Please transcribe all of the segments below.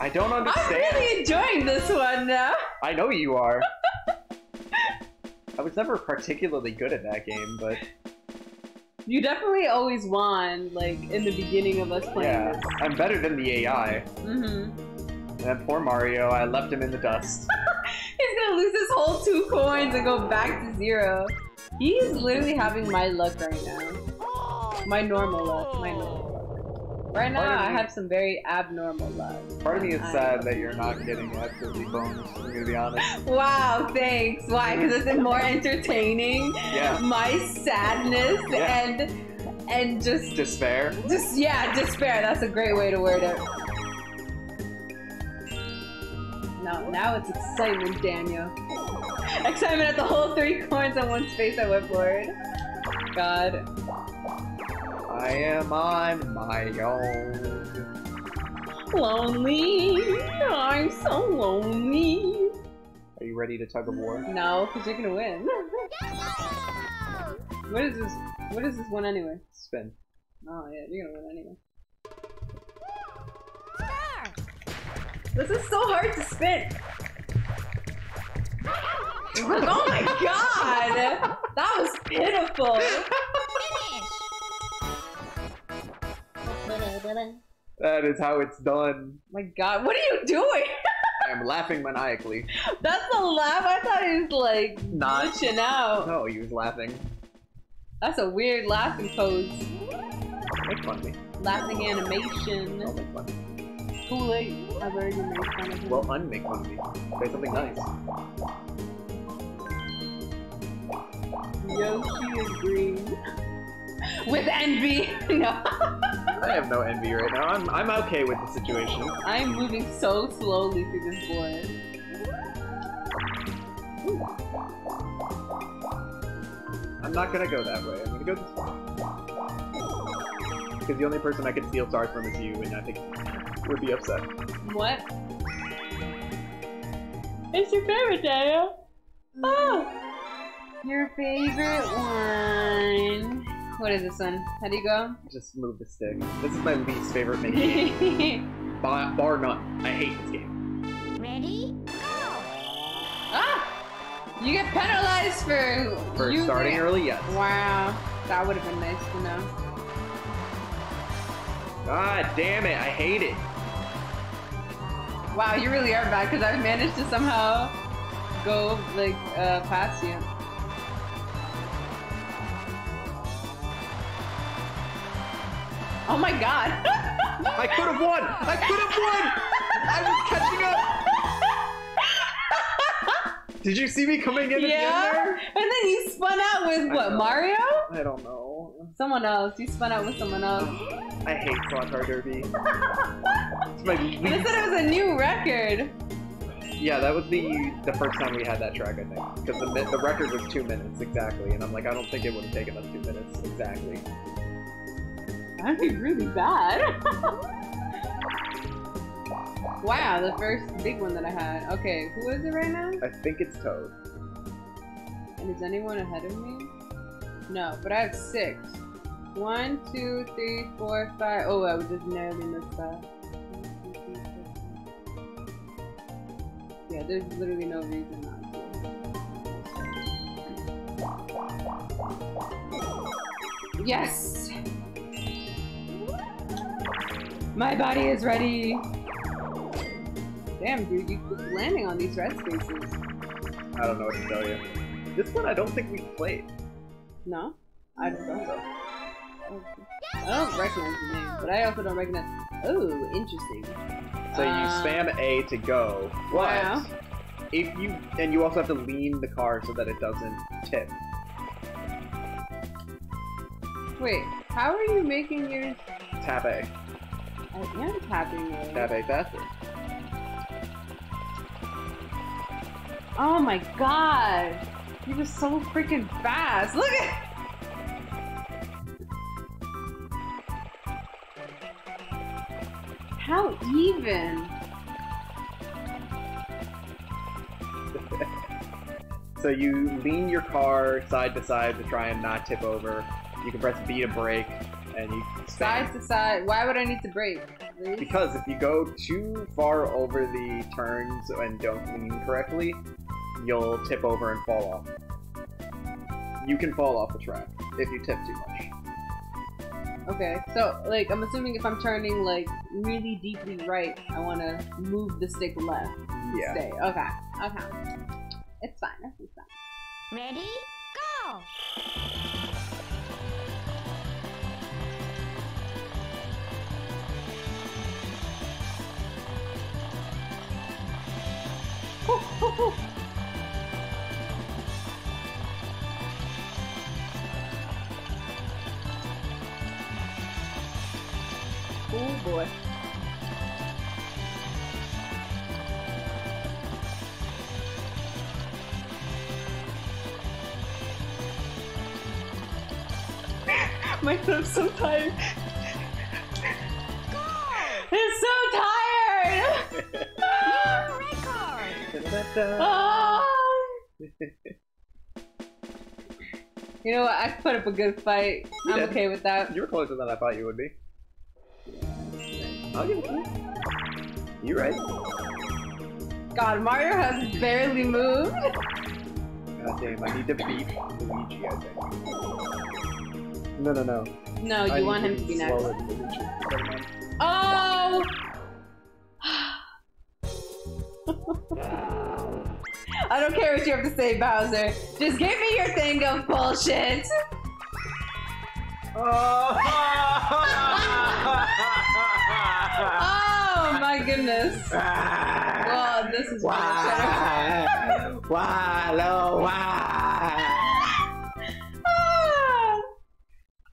I don't understand. I'm really enjoying this one now. I know you are. I was never particularly good at that game, but You definitely always won, like, in the beginning of us playing yeah, this. I'm better than the AI. Mm-hmm. And poor Mario, I left him in the dust. He's gonna lose his whole two coins and go back to zero. He's literally having my luck right now. My normal luck. My normal luck. Right now, I me- have some very abnormal luck. Part of me is I- sad that you're not getting absolutely boned, I'm gonna be honest. Wow, thanks. Why? Because it's more entertaining. Yeah. My sadness Yeah. and and just Despair. just yeah, despair. That's a great way to word it. Now, now it's excitement, Daniel. Excitement at the whole three coins on one space I went for. God. I am on my own. Lonely. I'm so lonely. Are you ready to tug of war? No, because you're gonna win. What is this? What is this one anyway? Spin. Oh yeah, you're gonna win anyway. This is so hard to spin. oh my god! That was pitiful. That is how it's done. Oh my god, what are you doing? I am laughing maniacally. That's the laugh. I thought he was like Not- glitching out. No, he was laughing. That's a weird laughing pose. Make fun of me. Laughing animation. Don't make fun. Too late. I've already made fun of him. Well, unmake fun of me. Say something nice. Yoshi is green. With envy! no. I have no envy right now. I'm, I'm okay with the situation. I'm moving so slowly through this board. I'm not gonna go that way. I'm gonna go this way. Because the only person I could steal stars from is you, and I think would be upset. What? It's your favorite, Daniel. Oh! Your favorite one. What is this one? How do you go? Just move the stick. This is my least favorite mini game. bar, bar none. I hate this game. Ready? Go! Ah! You get penalized for, For using- starting early, yes. Wow. That would have been nice to know. God damn it, I hate it. Wow, you really are bad because I've managed to somehow go like uh, past you. Oh my god! I could have won! I could have won! I was catching up! Did you see me coming in yeah, and then you spun out with what? know. Mario? the end there? I don't know. Someone else. You spun out with someone else. I hate Slot Car Derby. It's my And they said it was a new record. Yeah, that was the the first time we had that track, I think. Because the, the record was two minutes exactly, and I'm like, I don't think it would have taken us two minutes exactly. That'd be really bad. wow, the first big one that I had. Okay, who is it right now? I think it's Toad. And is anyone ahead of me? No, but I have six. One, two, three, four, five. Oh, I would just narrowly missed that. One, two, three, four, five. Yeah, there's literally no reason not to. Yes! My body is ready! Damn, dude, you keep landing on these red spaces. I don't know what to tell you. This one I don't think we played. No? I don't know. I don't recognize the name, but I also don't recognize. Oh, interesting. So you Uh, spam A to go. But Wow. if you and you also have to lean the car so that it doesn't tip. Wait, how are you making yours? Tap A. I am tapping. Tap A faster. Oh my god! You're just so freaking fast. Look at. How even? So you lean your car side to side to try and not tip over. You can press B to brake, and you. Side to side. Why would I need to brake? Please? Because if you go too far over the turns and don't lean correctly, you'll tip over and fall off. You can fall off the track if you tip too much. Okay, so like I'm assuming if I'm turning like really deeply right, I want to move the stick left. Yeah. Stay. Okay. Okay. It's fine. It's fine. Ready? Go! Oh boy. My I'm so tired. you know what? I put up a good fight. I'm Yeah. okay with that. You were closer than I thought you would be. I'll give it to you. You right. God, Mario has barely moved. God damn, I need to beat Luigi, I think. No, no, no. No, you need want him to be next. than Luigi. Never mind. Oh! I don't care what you have to say, Bowser. Just give me your thing of bullshit. Oh my goodness. Well, this is. Why? No, why? Ah!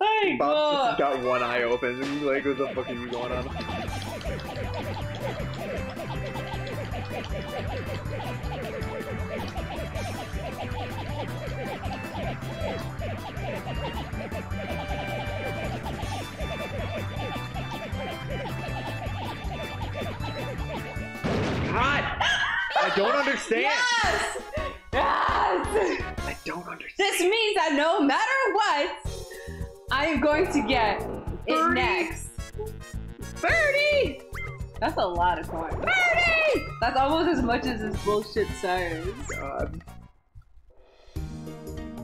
Hey, Bob's cool. got one eye open and like, what the fuck are you going on? God! I don't understand! Yes! Yes! I don't understand. This means that no matter what, I am going to get it Birdie! next. Birdie! That's a lot of coins. Birdie! That's almost as much as this bullshit says. God.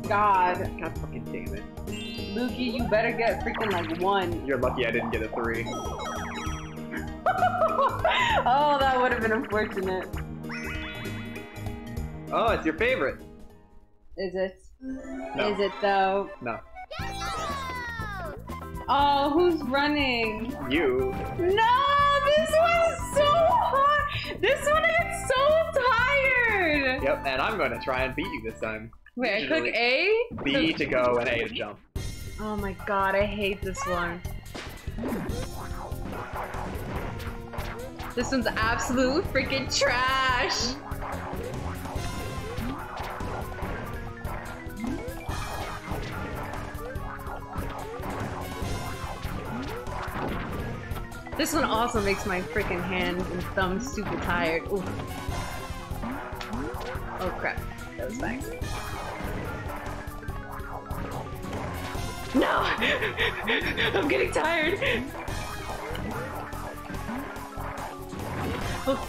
God. God fucking damn it. Loogie, you better get freaking like one. You're lucky I didn't get a three. oh, that would have been unfortunate. Oh, it's your favorite. Is it? No. Is it though? No. Oh, who's running? You. No, this one is so hard. This one is so tired. Yep, and I'm gonna try and beat you this time. Wait, I click A? B to go and A to jump. Oh my god, I hate this one. This one's absolute freaking trash. This one also makes my freaking hands and thumbs super tired. Oof. Oh crap. That was nice. No! I'm getting tired. Oh.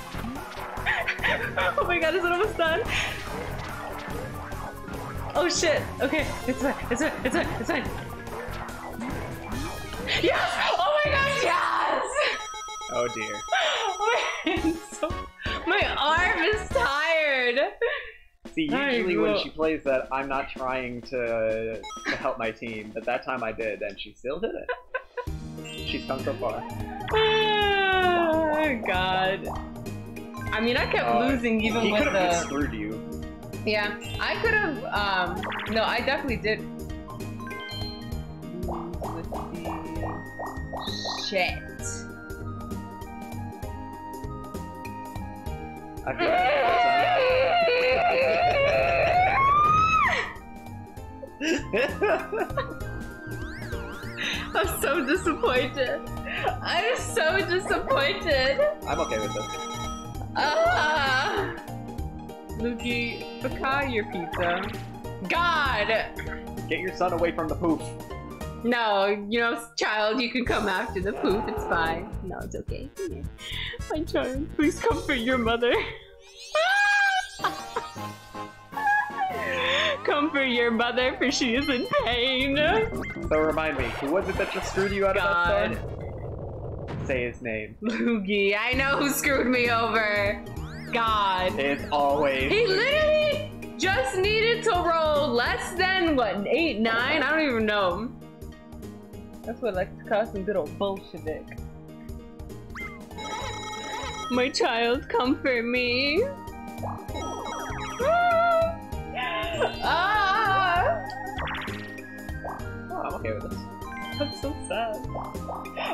oh my god, is it almost done? Oh shit. Okay, it's fine, it's fine, it's fine, it's fine. Yes! Oh my gosh, yes! Oh dear. See, usually when she plays that, I'm not trying to to help my team, but that time I did, and she still did it. She's come so far. Oh god. I mean, I kept Uh, losing even He with could have the. just screwed you. Yeah, I could have. Um, no, I definitely did. Shit. I feel like I'm so disappointed. I'm so disappointed. I'm okay with this. Ah, Loogie, Bakai your pizza. God. Get your son away from the poof. No, you know, child, you can come after the poop. It's fine. No, it's okay. My child, please comfort your mother. comfort your mother, for she is in pain. So remind me, who was it that just screwed you out God. of that store? Say his name. Loogie, I know who screwed me over. God. It's always. He literally just needed to roll less than what eight, nine? I don't even know. That's what like to call some good old Bolshevik. My child, comfort me. Ah! Oh, I'm okay with this. I'm so sad.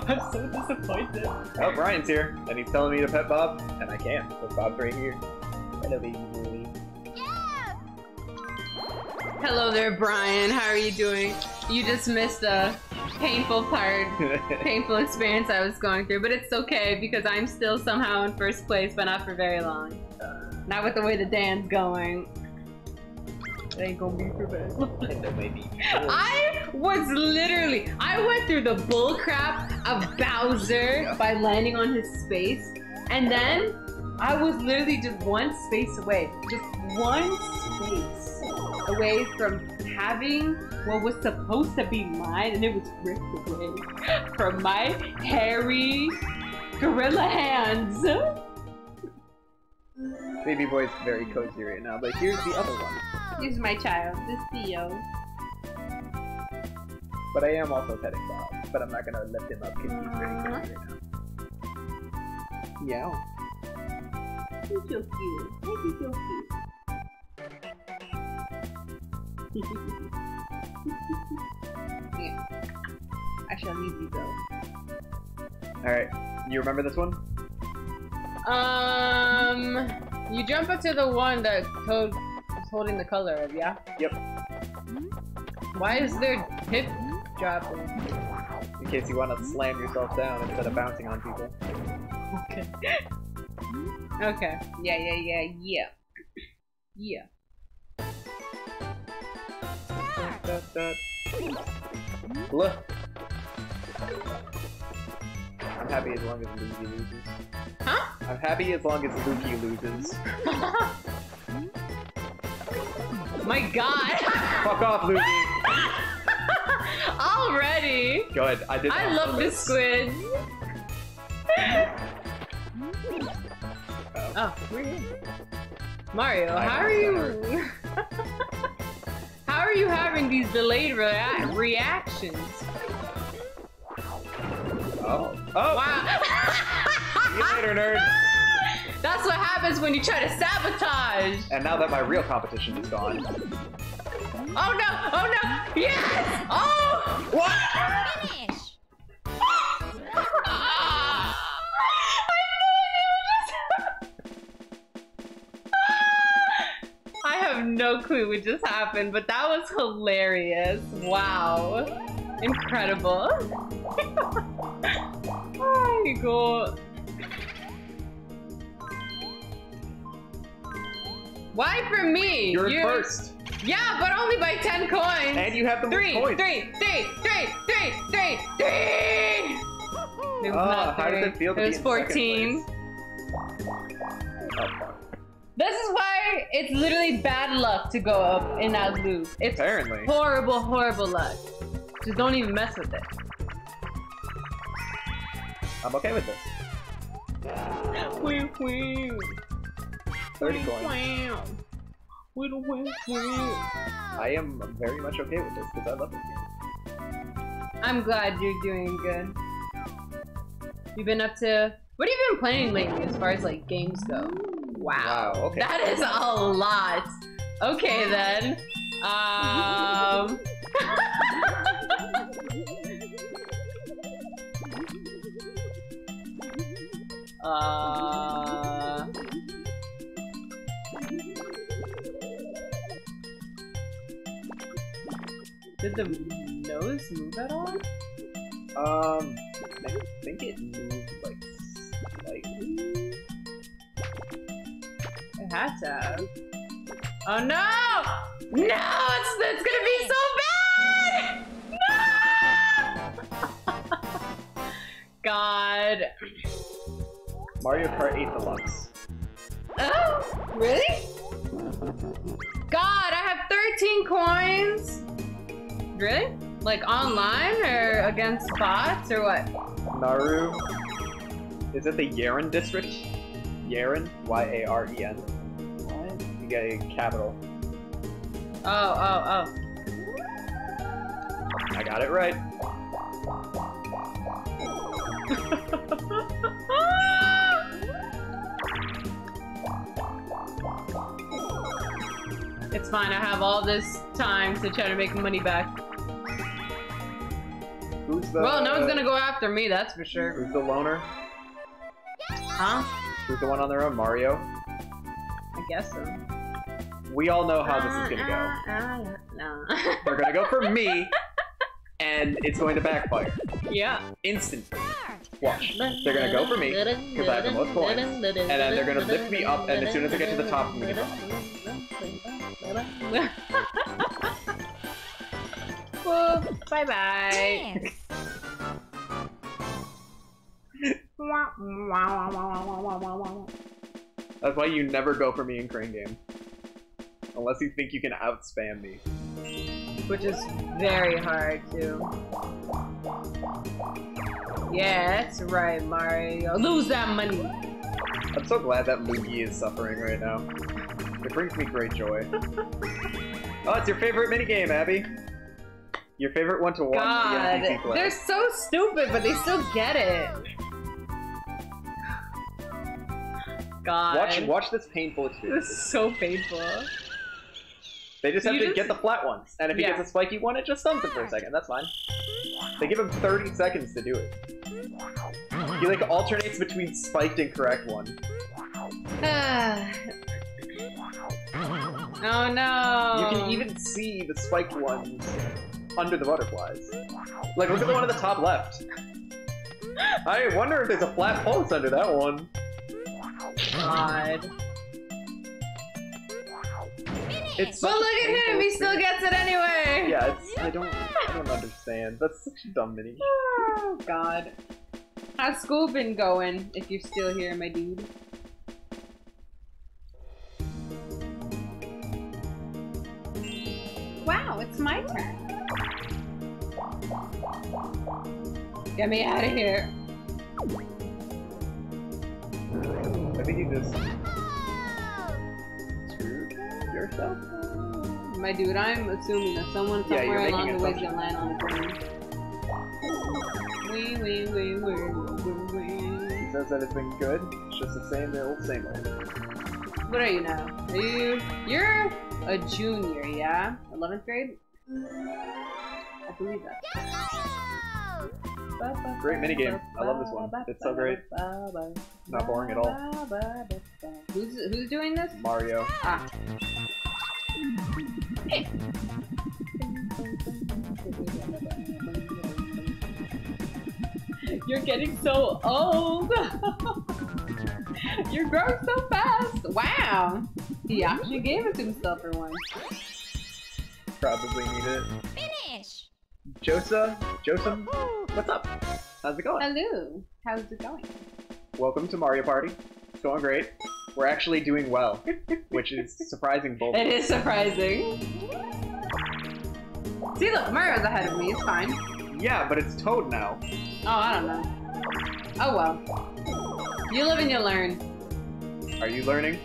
I'm so disappointed. Oh, Brian's here, and he's telling me to pet Bob, and I can't, because Bob's right here. Hello, baby boy. Hello there, Brian. How are you doing? You just missed a painful part, painful experience I was going through, but it's okay because I'm still somehow in first place, but not for very long. Not with the way the Dan's going. Ain't gonna be bad. I was literally, I went through the bull crap of Bowser by landing on his space, and then I was literally just one space away, just one space away from having what was supposed to be mine, and it was ripped away from my hairy gorilla hands. Baby boy's very cozy right now, but here's the other one. Here's my child, this Theo. But I am also petting Bob, but I'm not gonna lift him up because he's very cozy right now. Meow. He's so cute. He's so cute. yeah. I shall leave you go. Alright, you remember this one? Um, you jump up to the one that Toad is holding the color of, yeah? Yep. Hmm? Why is there hip dropping? In case you want to slam yourself down instead of bouncing on people. Okay. Hmm? okay. Yeah, yeah, yeah, yeah. Yeah. Look. I'm happy as long as Luigi loses. Huh? I'm happy as long as Luigi loses. My god! Fuck off, Luigi! Already! Good, I did. I love this squid. oh, we're here. Mario, I how are you? how are you having these delayed rea reactions? Oh. Oh! Wow. See you later, nerd! That's what happens when you try to sabotage. And now that my real competition is gone. Oh no! Oh no! Yes! Oh! What? Finish! I have no clue what just happened, but that was hilarious. Wow. Incredible. Ay, go. Why for me? You're You- first! Yeah, but only by 10 coins. And you have the most Three, points! three, three, three, three, three, three. It was Oh, not how does it feel to It was 14. Oh. This is why it's literally bad luck to go up in that loop. It's Apparently. horrible, horrible luck. Just don't even mess with it. I'm okay with this. Wee, wee. 30 coins. I am very much okay with this because I love this game. I'm glad you're doing good. You've been up to. What have you been playing lately as far as like games go? Wow. Wow, okay. That is a lot. Okay then. Um. uh. Did the nose move at all? Um, I think it moved like slightly. It had to have. Oh no! No! It's, it's gonna be so bad! No! god. Mario Kart 8 Deluxe. Oh, really? God, I have 13 coins. Really? Like online or against bots or what? Naru. Is it the Yaren district? Yaren? Y-A-R-E-N. You got a capital. Oh, oh, oh. I got it right. It's fine, I have all this time to try to make money back. Who's the Well, no one's uh, gonna go after me, that's for sure. Who's the loner? Huh? Who's the one on their own? Mario? I guess so. We all know how this is gonna go. Uh, no. They're gonna go for me, and it's going to backfire. yeah. Instantly. Watch. They're gonna go for me, because I have the most points, and then they're gonna lift me up, and as soon as I get to the top, I'm gonna drop. well, bye bye. That's why you never go for me in Crane Game. Unless you think you can outspam me. Which is very hard too. Yeah, that's right, Mario. Lose that money. I'm so glad that Luigi is suffering right now. It brings me great joy. oh, it's your favorite minigame, Abi. Your favorite one to watch God, the NPC they're so stupid, but they still get it. God, Watch, watch this painful This is so painful. They just have You to just- get the flat ones, and if he Yeah. gets a spiky one, it just stuns him for a second. That's fine. They give him 30 seconds to do it. He like alternates between spiked and correct one. Oh no! You can even see the spiked ones under the butterflies. Like, look at the one at the top left. I wonder if there's a flat post under that one. God. It's But look at him, painful he still gets it anyway. Yeah, it's, I don't, I don't understand. That's such a dumb mini. Oh God. How's school been going? If you're still here, my dude. Wow, it's my turn. Get me out of here. I think you just screwed yourself. My dude, I'm assuming that someone somewhere making along the way is gonna land on the ground. Wee wee wee wee wee wee. He says that it's been good. It's just the same old, same old. What are you now? Are you? You're a junior, yeah? 11th grade? I believe that. Great minigame. I love this one. It's so great. Not boring at all. Who's who's doing this? Mario. Ah. You're getting so old. You're growing so fast. Wow. He actually gave it to himself for once. Probably need it. Finish. Josa? Josem? What's up? How's it going? Hello. How's it going? Welcome to Mario Party. It's going great. We're actually doing well, which is surprising both. It is surprising. See, look, Mario's ahead of me. It's fine. Yeah, but it's Toad now. Oh, I don't know. Oh well. You live and you learn. Are you learning?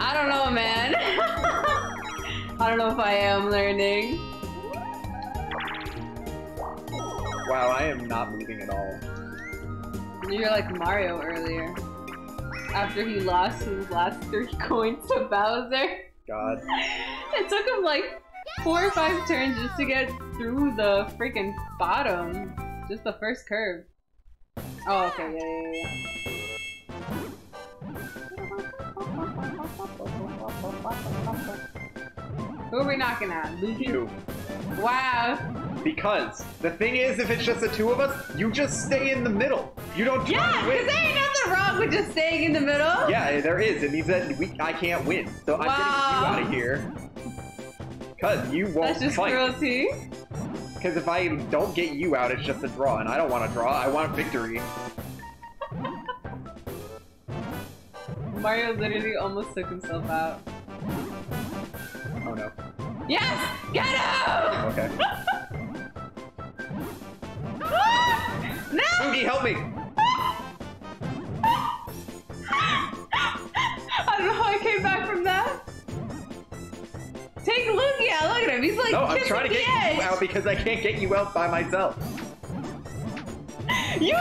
I don't know, man. I don't know if I am learning. Wow, I am not moving at all. You're like Mario earlier. After he lost his last three coins to Bowser. God. It took him like four or five turns just to get through the freaking bottom. Just the first curve. Oh, okay, yeah, yeah, yeah. Who are we knocking at? Luigi? You. Wow. Because the thing is, if it's just the two of us, you just stay in the middle. You don't Yeah, because there ain't nothing wrong with just staying in the middle. Yeah, there is. It means that we, I can't win. So I'm Wow. getting you out of here. Cause you won't That's just fight. cruelty. Cause Because if I don't get you out, it's just a draw, and I don't want to draw. I want victory. Mario literally almost took himself out. Oh no. Yes! Get him! Okay. no! Oogie, help me! I don't know how I came back from that. Take Loogie, look at him. He's like No, I'm trying to get edge. you out because I can't get you out by myself. You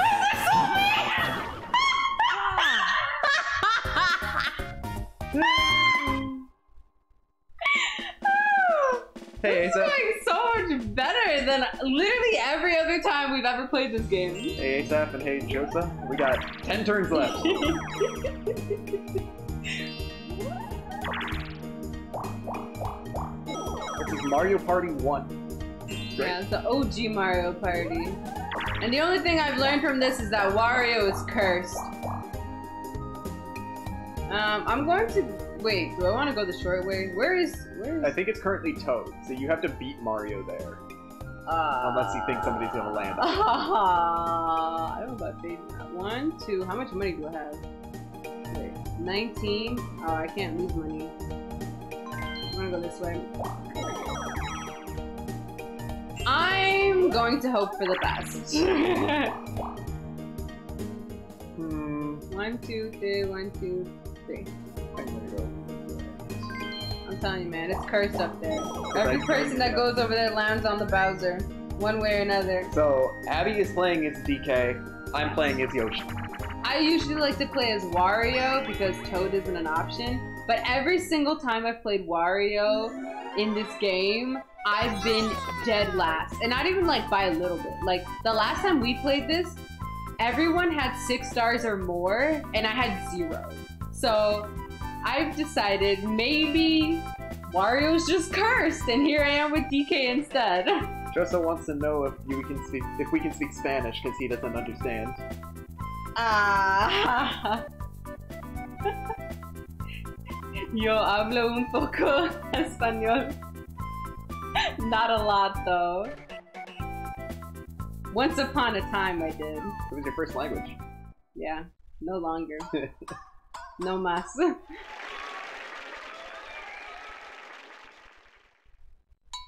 played this game. Hey, Asaph, and hey, Josa. We got 10 turns left. This is Mario Party 1. Yeah, it's the OG Mario Party. And the only thing I've learned from this is that Wario is cursed. Um, I'm going to wait. Do I want to go the short way? Where is where is? I think it's currently Toad, so you have to beat Mario there. Uh, Unless you think somebody's gonna land on Ah, I don't know about that. One, two. How much money do I have? Wait, 19. Oh, I can't lose money. I'm gonna go this way. I'm going to hope for the best. Hmm. one, two, three, one, two, three. I'm gonna go. I'm telling you, man, it's cursed up there. Every person that goes over there lands on the Bowser, one way or another. So, Abi is playing as DK. I'm playing as Yoshi. I usually like to play as Wario because Toad isn't an option. But every single time I've played Wario in this game, I've been dead last. And not even like by a little bit. Like the last time we played this, everyone had six stars or more, and I had zero. So I've decided maybe Wario's just cursed, and here I am with DK instead. Josa wants to know if you can speak if we can speak Spanish because he doesn't understand. Ah. Yo hablo un poco español. Not a lot though. Once upon a time I did. It was your first language. Yeah, no longer. No más.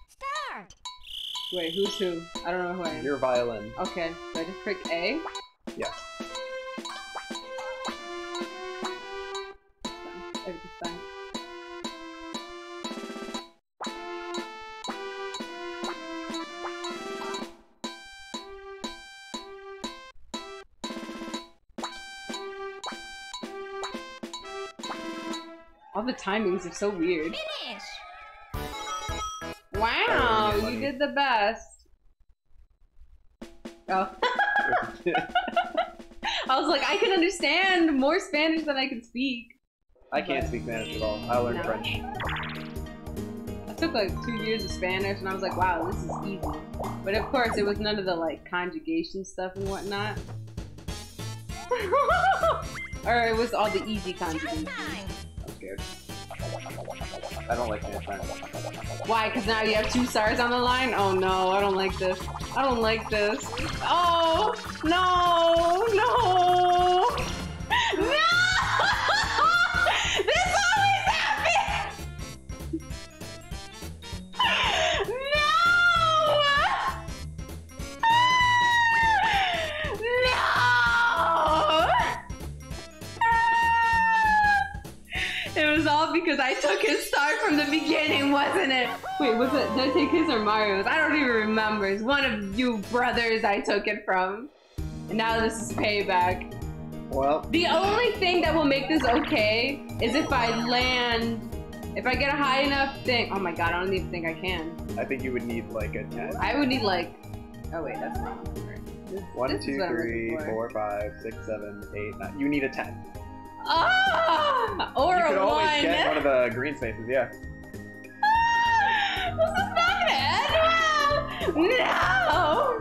Start. Wait, who's who? I don't know who I am. Your violin. Okay, so I just pick A? Timings are so weird. Finish. Wow, Oh, you did the best. Oh. I was like, I can understand more Spanish than I can speak. I can't speak Spanish at all. I learned No. French. I took like two years of Spanish and I was like, wow, this is easy. But of course, it was none of the like conjugation stuff and whatnot. or it was all the easy conjugation. I'm scared. I don't like Spanish. Why? Because now you have two stars on the line? Oh no, I don't like this. I don't like this. Oh, no, no. No! this always happens! No! No! It was all because I took his from the beginning, wasn't it? Wait, was it? Did I take his or Mario's? I don't even remember. It's one of you brothers I took it from. And now this is payback. Well, The only thing that will make this okay is if I land. If I get a high enough thing. Oh my god, I don't even think I can. I think you would need like a 10. I would need like. Oh wait, that's wrong. This, One, this is two, what I'm three, looking for. four, five, six, seven, eight, nine. You need a 10. Ah! Or you could a always one. get one of the green spaces, yeah. this is not gonna end well. No.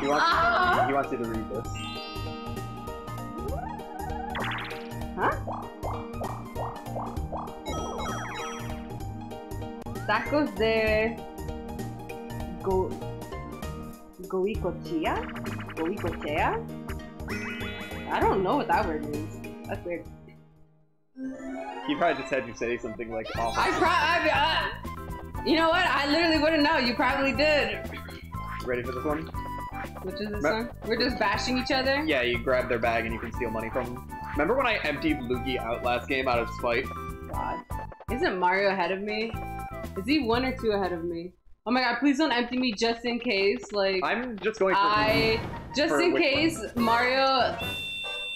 He wants, Ah! he wants you to read this. Huh? Tacos de Go... Goicochea? Goicochea? I don't know what that word means. That's weird. He probably just had you say something like awful. I probably... Uh, you know what? I literally wouldn't know. You probably did. Ready for this one? Which is this Me- one? We're just bashing each other? Yeah, you grab their bag and you can steal money from them. Remember when I emptied Luigi out last game out of spite? God. Isn't Mario ahead of me? Is he one or two ahead of me? Oh my god, please don't empty me just in case. Like, I'm just going for I. Just for in case Mario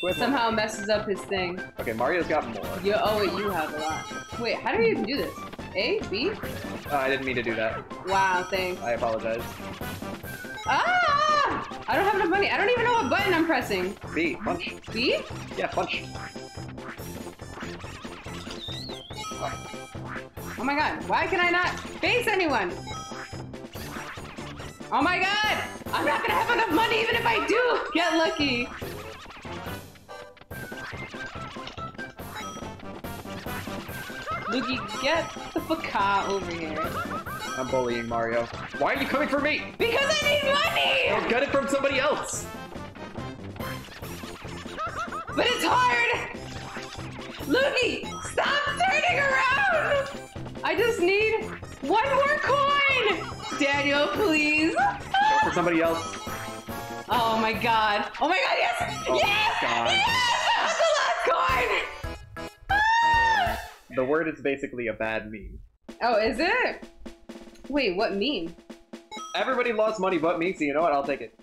Who has more? somehow messes up his thing. Okay, Mario's got more. You, oh, wait, you have a lot. Wait, how do you even do this? A? B? Uh, I didn't mean to do that. Wow, thanks. I apologize. Ah! I don't have enough money. I don't even know what button I'm pressing. B, punch. B? Yeah, punch. Oh my god, why can I not face anyone? Oh my god! I'm not gonna have enough money even if I do get lucky! Luigi, get the fuck over here. I'm bullying Mario. Why are you coming for me? Because I need money! Go get it from somebody else. But it's hard! Luigi, stop turning around! I just need one more coin! Daniel, please! Go for somebody else. Oh my god. Oh my god, yes! Oh my yes! God. Yes! The word is basically a bad meme. Oh, is it? Wait, what meme? Everybody lost money but me, so you know what? I'll take it.